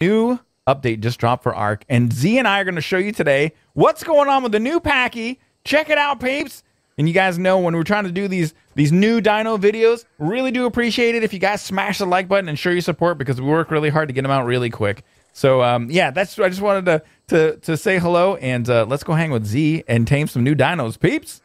new update just dropped for Ark, and Z and I are going to show you today what's going on with the new Pachy. Check it out, peeps. And you guys know when we're trying to do these these new Dino videos, really do appreciate it if you guys smash the like button and show your support because we work really hard to get them out really quick. So um, yeah, that's I just wanted to to to say hello and uh, let's go hang with Z and tame some new dinos, peeps.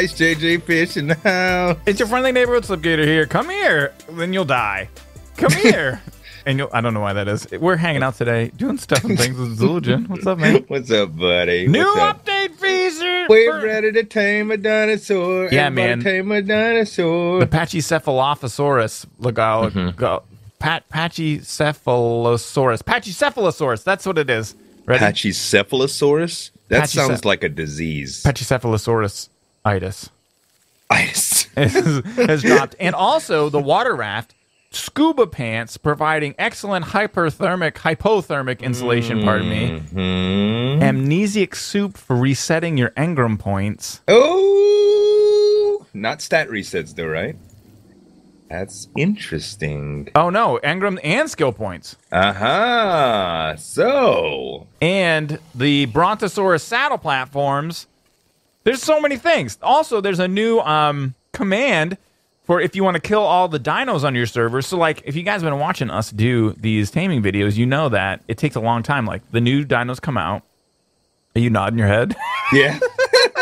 It's JJ Fish and now. it's your friendly neighborhood Slipgator here. Come here, then you'll die. Come here. and you'll, I don't know why that is. We're hanging out today, doing stuff and things with Zueljin. What's up, man? What's up, buddy? New up? update feature. We're for ready to tame a dinosaur. Yeah, Everybody man. Tame a dinosaur. the Pachycephalophosaurus. Look out. Mm-hmm. Go. Pat, Pachycephalosaurus. Pachycephalosaurus. That's what it is. Ready? Pachycephalosaurus? That sounds like a disease. Pachycephalosaurus itis. Itis. has, has dropped. And also the water raft, scuba pants, providing excellent hyperthermic, hypothermic insulation, pardon me. amnesiac soup for resetting your engram points. Oh, not stat resets though, right? That's interesting. Oh no, engram and skill points. uh-huh So, And the Brontosaurus saddle platforms. There's so many things. Also, there's a new um, command for if you want to kill all the dinos on your server. So, like, if you guys have been watching us do these taming videos, you know that it takes a long time. Like, the new dinos come out. Are you nodding your head? yeah.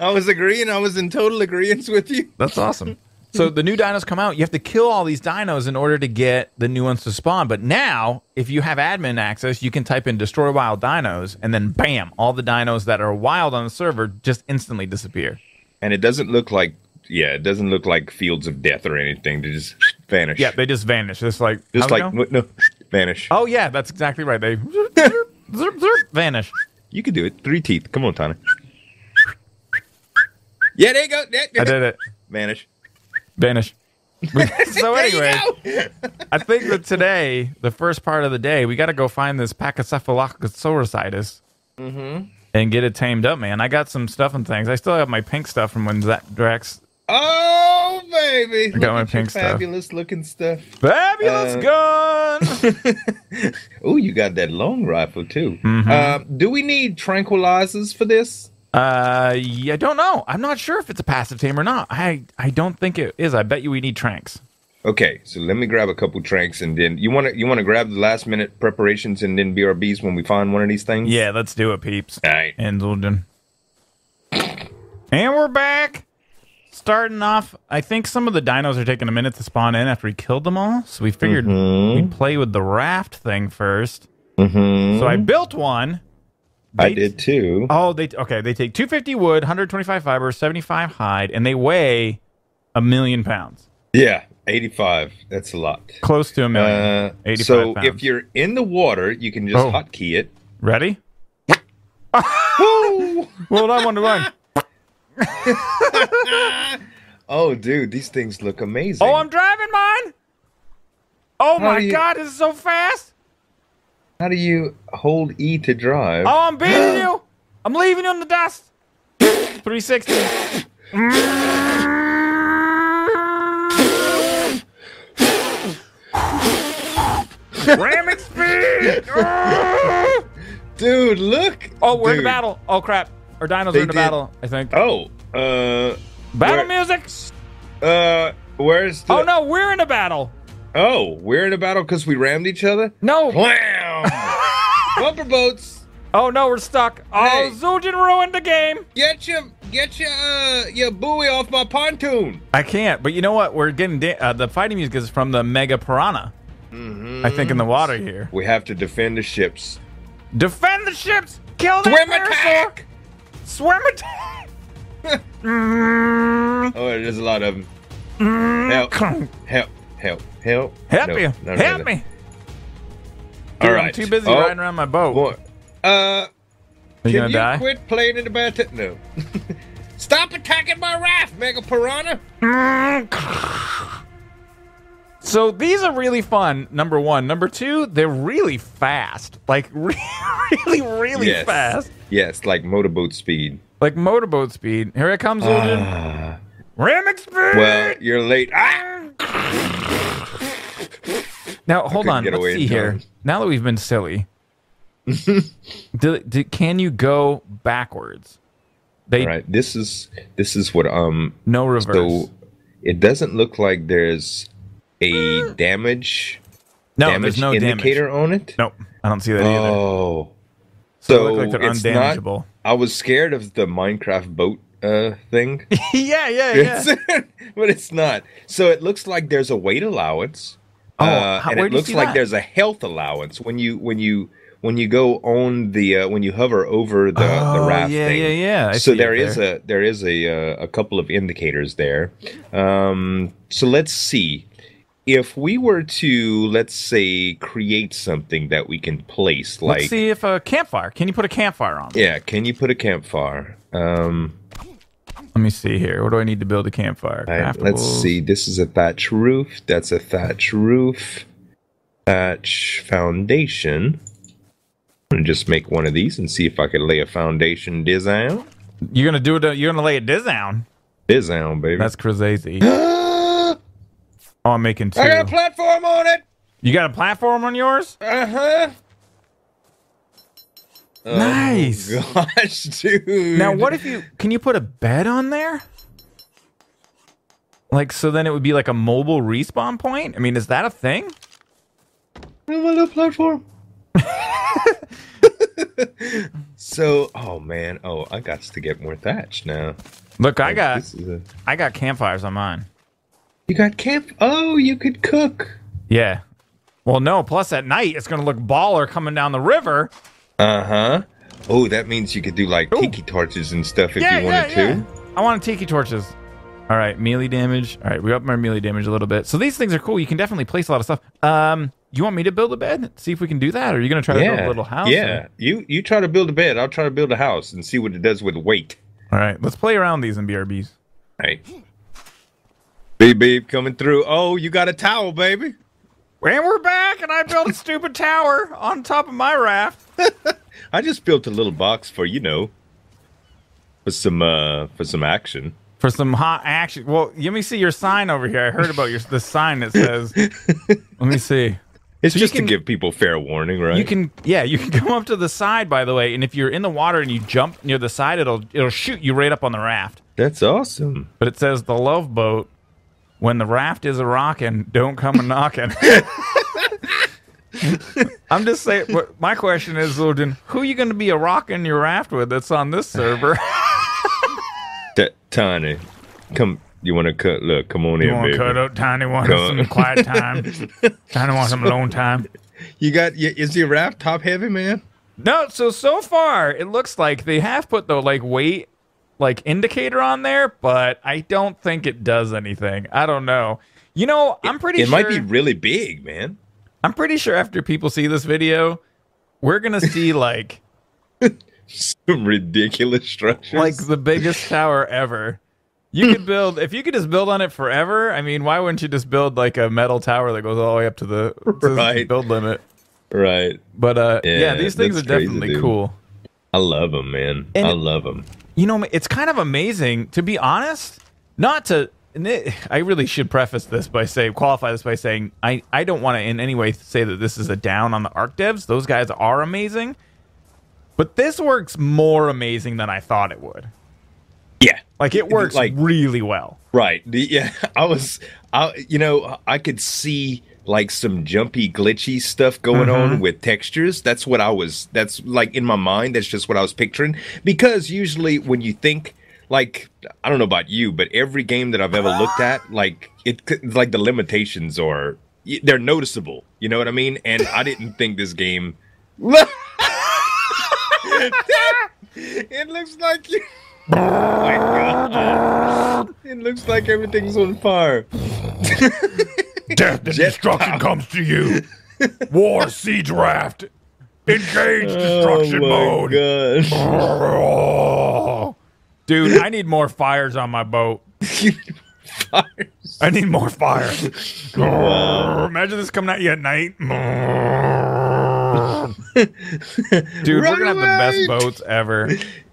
I was agreeing. I was in total agreement with you. That's awesome. So the new dinos come out. You have to kill all these dinos in order to get the new ones to spawn. But now, if you have admin access, you can type in destroy wild dinos, and then bam, all the dinos that are wild on the server just instantly disappear. And it doesn't look like, yeah, it doesn't look like fields of death or anything. They just vanish. Yeah, they just vanish. Just like just like go? no, vanish. Oh yeah, that's exactly right. They vanish. You can do it. Three teeth. Come on, Tana. Yeah, there you go. I did it. Vanish. Vanish. so anyway. I think that today, the first part of the day, we got to go find this Pachycephalosaurus Mm-hmm. and get it tamed up, man. I got some stuff and things. I still have my pink stuff from when Zach Drex. Oh, baby. I got my Look at your pink stuff. Fabulous looking stuff. Fabulous Uh, gun. Oh, you got that long rifle, too. Mm-hmm. Um, do we need tranquilizers for this? Uh, yeah, I don't know. I'm not sure if it's a passive tame or not. I I don't think it is. I bet you we need tranks. Okay, so let me grab a couple tranks and then you want to you want to grab the last minute preparations and then BRBs when we find one of these things. Yeah, let's do it, peeps. All right. and. And we're back. Starting off, I think some of the dinos are taking a minute to spawn in after we killed them all. So we figured we'd play with the raft thing 1st Mm-hmm. So I built one. I did too. Oh, they okay. They take 250 wood, 125 fiber, 75 hide, and they weigh a million pounds, Yeah, 85. That's a lot. close to a million. Uh, 85 so pounds. if you're in the water, you can just Oh. hotkey it. ready, hold on, one to one. Oh, dude, these things look amazing. Oh, I'm driving mine. Oh How my you- god, this is so fast. How do you hold E to drive? Oh, I'm beating you. I'm leaving you in the dust. 360. Ramming speed. Dude, look. oh, we're in Dude. the battle. Oh crap. Our dinos They are in the battle, I think. Oh, uh, battle where- music. uh, where's the? Oh no, we're in a battle. Oh, we're in a battle because we rammed each other. No. Wham! Bumper boats. Oh no, we're stuck. Oh, Hey. Zueljin ruined the game. Get your get your uh your buoy off my pontoon. I can't, but you know what? We're getting da- uh, the fighting music is from the Mega Piranha. I think in the water here. We have to defend the ships. Defend the ships. Kill that Swim parasaur. attack! Swim attack. Mm, Oh, there's a lot of them. mm, Help! come- Help! Help! Help! Help No, you. no, no, Help no. Me. All Dude, right. I'm too busy Oh, riding around my boat. boy. Uh, Are you can gonna you die? quit playing in the bathtub? No. Stop attacking my raft, Mega Piranha! So these are really fun. Number one, number two, they're really fast. Like really, really Yes. fast. Yes, like motorboat speed. Like motorboat speed. Here it comes, Olden. Ah. Ramming speed. well, you're late. Ah! Now hold on. Let's see here. time. Now that we've been silly, do, do, can you go backwards? They Right. This is this is what um no reverse. so it doesn't look like there's a damage no, damage there's no indicator damage. on it. Nope, I don't see that either. Oh. So, So look like they're it's undamageable. not. I was scared of the Minecraft boat uh thing. yeah, yeah, yeah. But it's not. So it looks like there's a weight allowance. Oh, uh, how- and it looks like that? there's a health allowance when you when you when you go on the uh, when you hover over the the Oh, raft yeah, thing. yeah, yeah. I so there is there. a there is a uh, a couple of indicators there. Um, so let's see if we were to let's say create something that we can place like Let's see if a campfire. Can you put a campfire on? yeah, can you put a campfire? Um, Let me see here. What do I need to build a campfire? Right, let's see. This is a thatch roof. That's a thatch roof. Thatch foundation. I'm gonna just make one of these and see if I can lay a foundation design. You're gonna do it. You're gonna lay it down. Design, baby. That's crazy. Oh, I'm making two. got a platform on it. You got a platform on yours? Uh huh. Oh nice. Oh, gosh, dude. Now, what if you can you put a bed on there? Like so, then it would be like a mobile respawn point. I mean, is that a thing? My little platform. so, oh man, oh, I got to get more thatch now. Look, I got a- I got campfires on mine. You got camp. Oh, you could cook. Yeah. Well, no. Plus, at night, it's gonna look baller coming down the river. Uh huh. Oh, that means you could do like Ooh. tiki torches and stuff if yeah, you wanted yeah, to. yeah. I want tiki torches. All right, melee damage. All right, we up our melee damage a little bit. So these things are cool. You can definitely place a lot of stuff. Um, you want me to build a bed? See if we can do that, or are you gonna try to build a little house? Yeah. You you try to build a bed. I'll try to build a house and see what it does with weight. All right, let's play around these in BRBs. Right. Beep beep coming through. Oh, you got a towel, baby. And we're back, and I built a stupid tower on top of my raft. I just built a little box for you know for some uh for some action. For some hot action. Well, let me see your sign over here. I heard about your the sign that says. let me see. It's So just can- to give people fair warning, right? You can, yeah, you can come up to the side, by the way, and if you're in the water and you jump near the side, it'll it'll shoot you right up on the raft. That's awesome. But it says the love boat. When the raft is a rockin', don't come a knockin'. I'm just saying. But my question is, Loden, who are you going to be a rockin' your raft with? That's on this server. T- Tiny, come. You want to cut? Look, come on you in, want baby. to cut up Tiny wants Come. some quiet time. Tiny wants some alone time. You got? y- Is your raft top heavy, man? No, so so far it looks like they have put the like weight like indicator on there, but I don't think it does anything. I don't know. You know, I'm pretty It sure might be really big, man. I'm pretty sure after people see this video, we're gonna see like Some ridiculous structures. like the biggest tower ever. You could build if you could just build on it forever. I mean, why wouldn't you just build like a metal tower that goes all the way up to the, Right. build limit? right. But uh, yeah, Yeah, these things are crazy, definitely cool. I love them, man. And- I love them. You know, it's kind of amazing to be honest. Not to, it- I really should preface this by saying, qualify this by saying, I I don't want to in any way say that this is a down on the Ark devs. Those guys are amazing, but this works more amazing than I thought it would. Yeah. Like it works Like- really well. Right. Yeah. I was. I. You know. I could see like some jumpy, glitchy stuff going Mm-hmm. on with textures. That's what I was. That's like in my mind. That's just what I was picturing. Because usually when you think. Like I don't know about you, but every game that I've ever looked at, like it, like the limitations are they're noticeable. You know what I mean? And I didn't think this game. it looks like you. Oh my god! It looks like everything's on fire. Death and destruction comes to you. War siege raft. Engage oh destruction oh my mode. Dude, I need more fires on my boat. Fires. I need more fire. Imagine this coming at you at night. Dude, we're gonna have the best boats ever.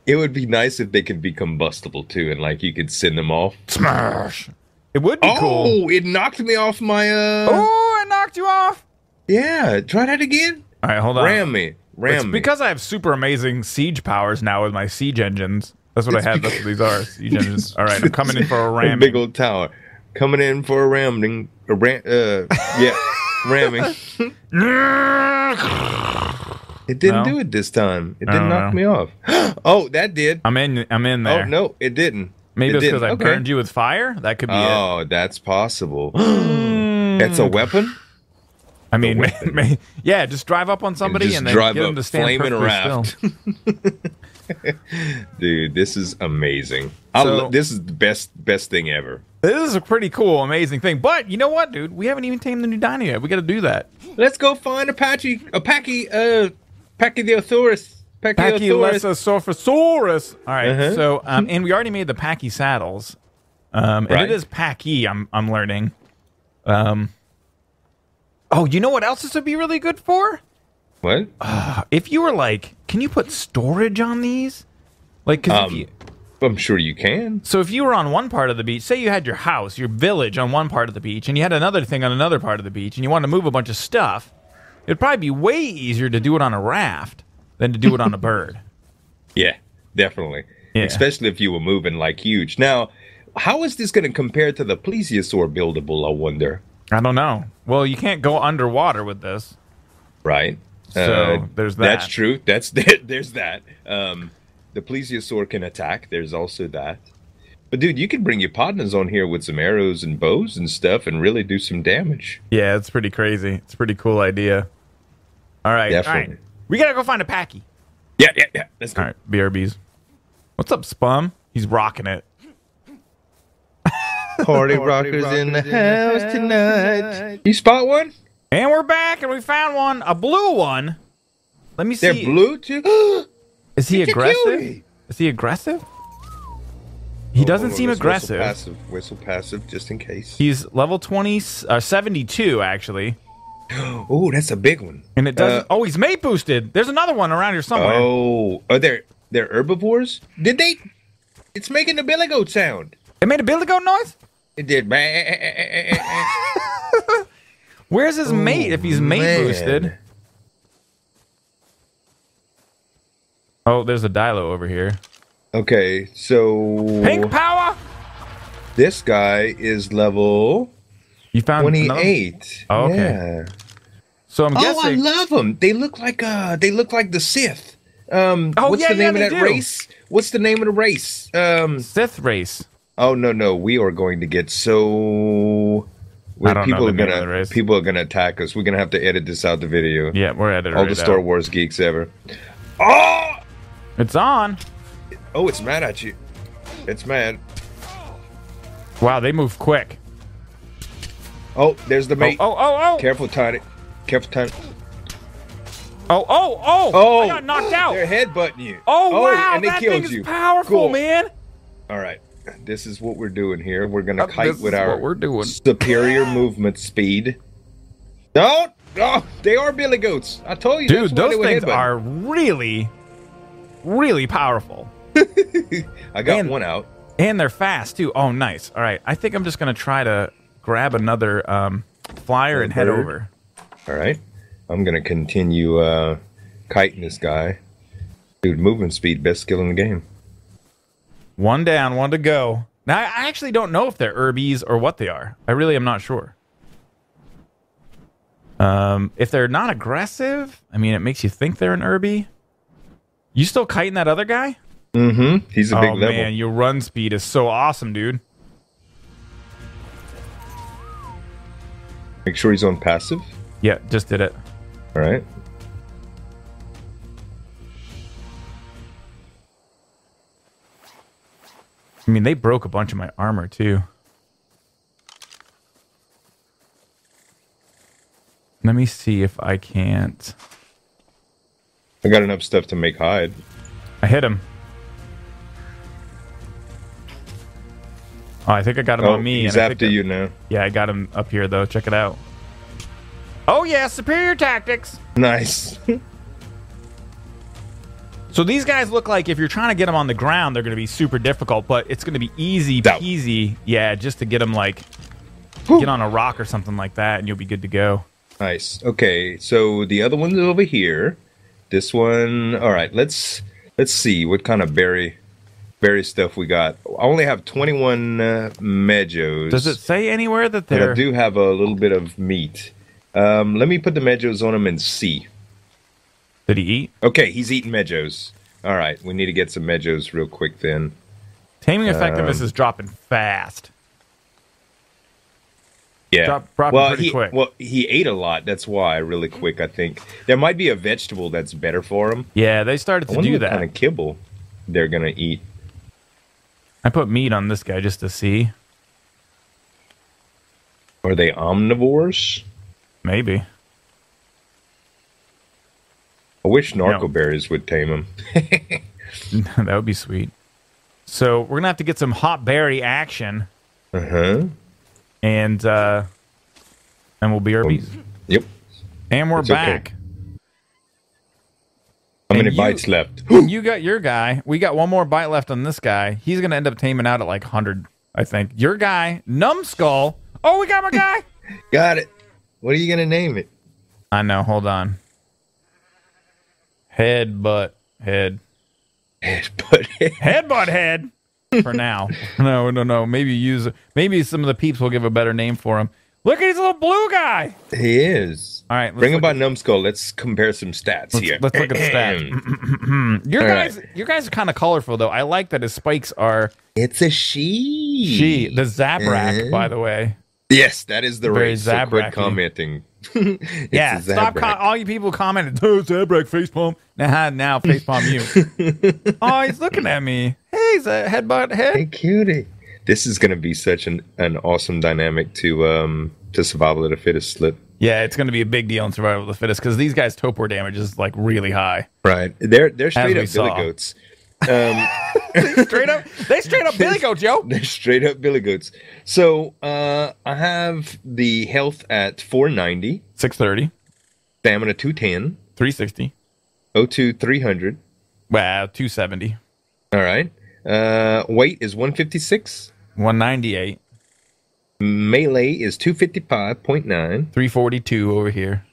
It would be nice if they could be combustible too, and like you could send them off. Smash. It would be Oh, cool. it knocked me off my uh. Oh, it knocked you off. Yeah, try that again. All right, hold on. Ram me, ram It's me. because I have super amazing siege powers now with my siege engines. That's what It's I have. That's what these are. Siege engines. All right, I'm coming in for a a ram. big old tower coming in for a ramming. A ram, uh, yeah, ramming. It didn't No? do it this time. It didn't knock me off. oh, that did. I'm in. I'm in there. Oh no, it didn't. Maybe it it's because I didn't. burned you with fire. That could be it. Oh, that's possible. It's a weapon. I mean, may, may- yeah, just drive up on somebody just and then drive get them to stand flaming perfectly raft. still. Dude, this is amazing. I So- lo- this is the best best thing ever. This is a pretty cool, amazing thing. But you know what, dude? We haven't even tamed the new dino yet. We got to do that. Let's go find Apache, Apache, uh, Pachydiosaurus. Pachydiosaurus. Pachylesophosaurus. All right. Uh-huh. So, um, and we already made the Pachy saddles. Um, and Right. it is Pachy. I'm I'm learning. Um. Oh, you know what else this would be really good for? What? If you were like, can you put storage on these? Like, 'cause if Um, you, I'm sure you can. so if you were on one part of the beach, say you had your house, your village on one part of the beach, and you had another thing on another part of the beach, and you wanted to move a bunch of stuff, it'd probably be way easier to do it on a raft than to do it on a bird. Yeah, definitely. Yeah. Especially if you were moving like huge. Now, how is this going to compare to the plesiosaur buildable? I wonder. I don't know. Well, you can't go underwater with this. Right. Uh, So, there's That's true. That's there's that. Um, the plesiosaur can attack. There's also that. But dude, you can bring your partners on here with some arrows and bows and stuff, and really do some damage. Yeah, it's pretty crazy. It's a pretty cool idea. All right, all Definitely. right. We gotta go find a Pachy. Yeah, yeah, yeah. Let's go. All right, BRBs. What's up, Spum? He's rocking it. Party rockers in the house tonight. You spot one? And we're back, and we found one, a blue one. Let me see. They're blue too. Is he aggressive? Is he aggressive? He doesn't on, seem aggressive. Whistle passive, whistle passive, just in case. He's level 20, uh, 72, actually. Oh, that's a big one. And it doesn't. Uh, oh, he's mate boosted. There's another one around here somewhere. Oh, are they they're herbivores? Did they? It's making the billy goat sound. It made a billy goat noise? It did. Where's his mate if he's mate man. boosted? Oh, there's a Dilo over here. Okay, so Pink power. this guy is level You found twenty-eight. Oh, okay. Yeah. So I'm guessing. Oh, I love them. They look like uh, they look like the Sith. Um, Oh, what's yeah, the name yeah, of that do. race? What's the name of the race? Um, Sith race. oh no, no, we are going to get so. I don't know people are gonna people are gonna attack us. We're gonna have to edit this out the video. Yeah, we're it All the Star out. Wars geeks ever. Oh, It's on. oh, it's mad at you. It's mad. Wow, they move quick. Oh, there's the Oh, mate. oh, oh, oh. Careful, Tiny. Careful, Tiny. Oh, oh, oh. Oh, I got knocked out. They're headbutting you. Oh, oh, wow. and they that killed thing is you. powerful, Cool. man. All right, this is what we're doing here. We're gonna kite with our we're doing. superior movement speed. Don't. Oh, they are billy goats. I told you, Dude, those things are really, really powerful. I got and- one out. And they're fast, too. Oh, nice. All right. I think I'm just going to try to grab another um, flyer and head bird. over. All right, I'm gonna continue uh, kiting this guy. Dude, movement speed, best skill in the game. One down, one to go. Now, I actually don't know if they're herbies or what they are. I really am not sure. Um, if they're not aggressive, I mean, it makes you think they're an herbie. You still kiting that other guy? Mm-hmm. He's a oh big level. Oh man, your run speed is so awesome, dude. Make sure he's on passive. Yeah, just did it. All right. I mean, they broke a bunch of my armor too. Let me see if I can't. I got enough stuff to make hide. I hit him. Oh, I think I got him Oh, on me. he's and I think after you now. Yeah, I got him up here though. Check it out. Oh yeah, superior tactics. Nice. So these guys look like if you're trying to get them on the ground, they're going to be super difficult, but it's going to be easy peasy. Yeah, just to get them like get on a rock or something like that, and you'll be good to go. nice. Okay, so the other one's over here. This one. All right. Let's let's see what kind of berry berry stuff we got. I only have 21 uh, Mejos. Does it say anywhere that they're? I do have a little bit of meat. Um, let me put the Mejos on them and see. Did he eat? Okay, he's eating Mejos. All right, we need to get some Mejos real quick then. Taming effectiveness Um, is dropping fast. Yeah. Drop- drop 'em well, pretty he, quick. well, he ate a lot. That's why really quick. I think there might be a vegetable that's better for him. Yeah, they started to do what that. kind of kibble they're gonna eat. I put meat on this guy just to see. Are they omnivores? Maybe. I wish narco berries would tame him. that would be sweet. So we're gonna have to get some hot berry action, Uh huh. and uh, and we'll be RBs. Yep. And we're It's okay. back. How And many you- bites left? you got your guy. We got one more bite left on this guy. He's gonna end up taming out at like hundred, I think. Your guy, Numbskull. Oh, we got my guy. got it. What are you gonna name it? I know. Hold on. Head, butt, head, but head, butt, head. For now, no, no, no. Maybe use. Maybe some of the peeps will give a better name for him. Look at his little blue guy. he is. All right, Bring look him by numbskull. Let's compare some stats Let's, here. let's look at the stats. Your All guys, right. your guys are kind of colorful though. I like that his spikes are It's a she. she, the Zabrak, Uh-huh. by the way. Yes, that is the Very race. So quit Zabrak-y. commenting. Yeah, stop. Com- all you people commented, oh, Zabrak facepalm. Nah, now face palm you. oh, he's looking at me. Hey, he's a headbutt Hey, cutie. This is going to be such an, an awesome dynamic to um to survival of the fittest slip. Yeah, it's going to be a big deal in survival of the fittest because these guys' torpor damage is like really high. Right. They're they're straight up billy goats. Um, Straight up, they straight up Billy goats, yo. they're straight up billy goats. So uh, I have the health at 490, 630, stamina 210, 360, O2 300. wow, 270, All right. Uh, weight is 156. 198, Melee is 255.9. 342 over here.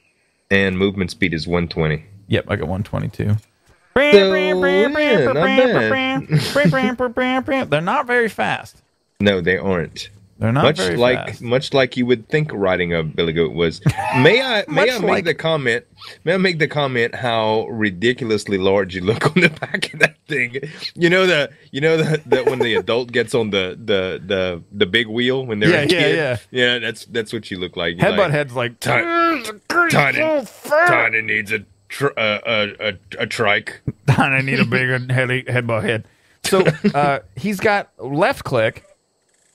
And movement speed is 120. Yep, I got 122. They're not very fast. No, they aren't. They're not much very like fast. much like you would think riding a billy goat was. May I may I make like- the comment? May I make the comment how ridiculously large you look on the back of that thing? You know the you know the, the when the adult gets on the the the the big wheel when they're Yeah, a kid. yeah. yeah. yeah That's that's what you look like. Headbutt like, head's like Tiny- tiny- so. Tiny needs a tr- uh, a, a a trike. I need a bigger head headbutt head. So uh, he's got left click,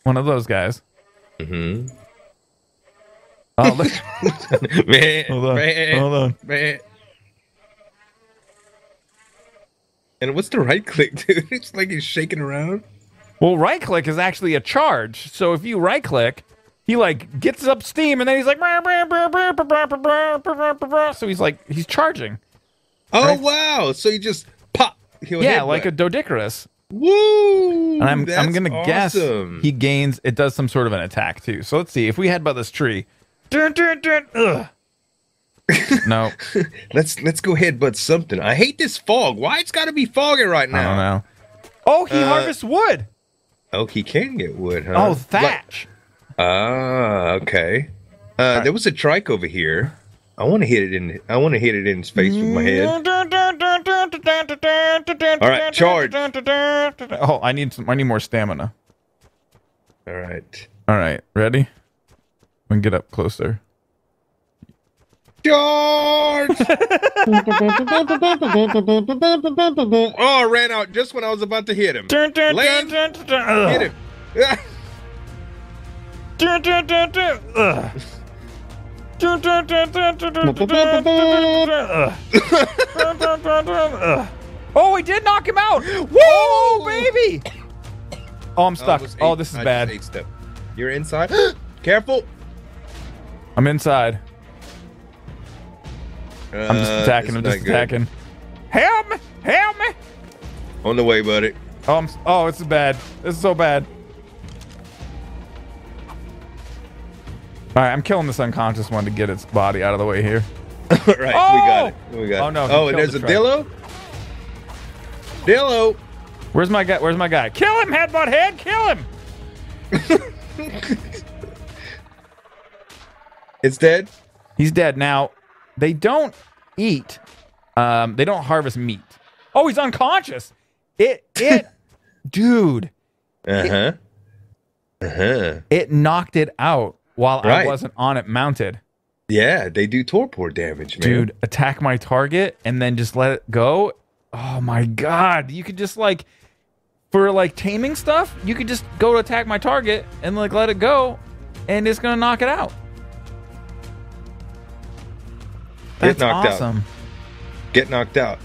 one of those guys. Mm-hmm. Oh, look, hold on, hold on. man. And what's the right click, dude? It's like he's shaking around. Well, right click is actually a charge. So if you right click, he like gets up steam and then he's like, so he's like he's charging. Oh Right. wow! So you just pop. Yeah, like a Doedicurus. woo. And I'm I'm gonna guess awesome. he gains. It does some sort of an attack too. So let's see if we headbutt this tree. Dun, dun, dun, ugh. no, let's let's go headbutt something. I hate this fog. Why it's got to be foggy right I now? don't know. Oh, he Uh, harvests wood. Oh, he can get wood, huh? Oh, Like- thatch. Ah, okay. Uh, there was a trike over here. I want to hit it in. I want to hit it in his face with my head. All right, charge. Oh, I need some. I need more stamina. All right. All right, ready? We can get up closer. Charge! oh, I ran out just when I was about to hit him. Lane, Hit him. Oh, we did knock him out! Whoa, baby! Oh, I'm stuck. Almost Oh, this is I bad. You're inside. Careful. I'm inside. I'm just Uh, attacking. I'm just not good. attacking. Help me! Help me! On the way, buddy. Oh, I'm, oh, this is bad. This is so bad. All right, I'm killing this unconscious one to get its body out of the way here. right, we got it. Oh! We got Oh, no, Oh, and there's a the truck. Dilo. Dilo. Where's my guy? Where's my guy? Kill him, headbutt head! Kill him! It's dead. He's dead now. They don't eat. Um, they don't harvest meat. Oh, he's unconscious. It it, dude. Uh huh. Uh huh. It knocked it out while I wasn't on it mounted. Yeah, they do torpor damage, man. dude attack my target and then just let it go oh my god you could just like for like taming stuff you could just go to attack my target and like let it go and it's gonna knock it out Get that's knocked out. awesome Get knocked out.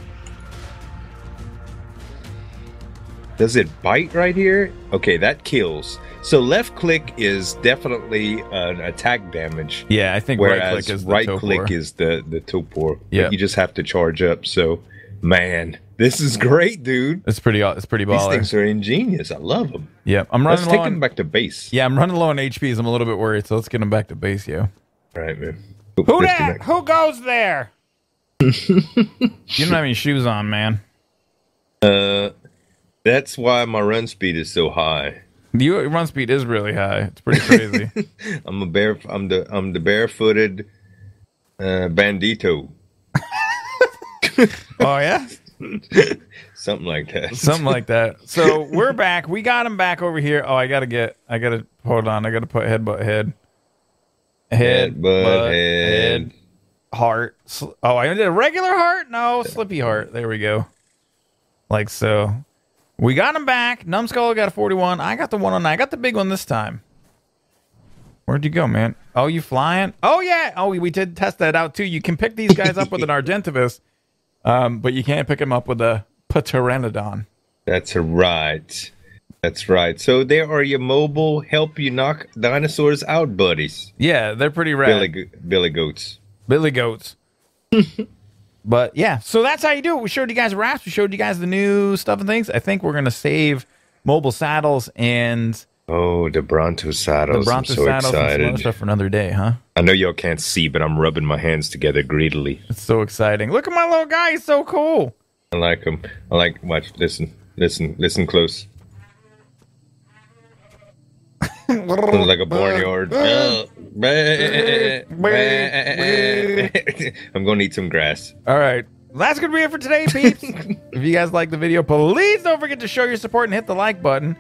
Does it bite right here? Okay, that kills. So left click is definitely an attack damage. yeah i think right Whereas click is the right torpor. click is the the torpor. But Yeah. you just have to charge up. So, man, this is great, dude. it's pretty it's pretty These things are ingenious. I love them. yeah i'm running. Let's running take low them back to base. yeah i'm running low on hps i'm a little bit worried so let's get them back to base yo All right, man. who that who goes there you don't have any shoes on man Uh, that's why my run speed is so high. Your run speed is really high it's pretty crazy I'm a bare. I'm the. I'm the barefooted uh, bandito. oh yeah Something like that. something like that. So we're back. We got him back over here. Oh, I gotta get. I gotta hold on. I gotta put headbutt head. Head, Headbutt butt, head. heart. Oh, I did a regular heart. No, slippy heart. There we go. Like so. We got him back. Numbskull got a 41. I got the 109. I got the big one this time. Where'd you go, man? Oh, you flying? Oh yeah. Oh, we, we did test that out too. You can pick these guys up with an Argentavis, um, but you can't pick them up with a Pteranodon. That's right. That's right. So there are your mobile help you knock dinosaurs out buddies. Yeah, they're pretty rad. Billy Billy, Go- Billy goats. but yeah, so that's how you do it. We showed you guys wraps. We showed you guys the new stuff and things. I think we're gonna save mobile saddles and Oh, the Bronto the saddles. Bronto I'm so saddles and some excited. stuff for another day, huh? I know y'all can't see, but I'm rubbing my hands together greedily. It's so exciting. Look at my little guy. He's so cool. I like him. I like watch. Listen, listen, listen close. Sounds like a barnyard. I'm gonna eat some grass. All right. That's going to be it for today, peeps. if you guys like the video, please don't forget to show your support and hit the like button.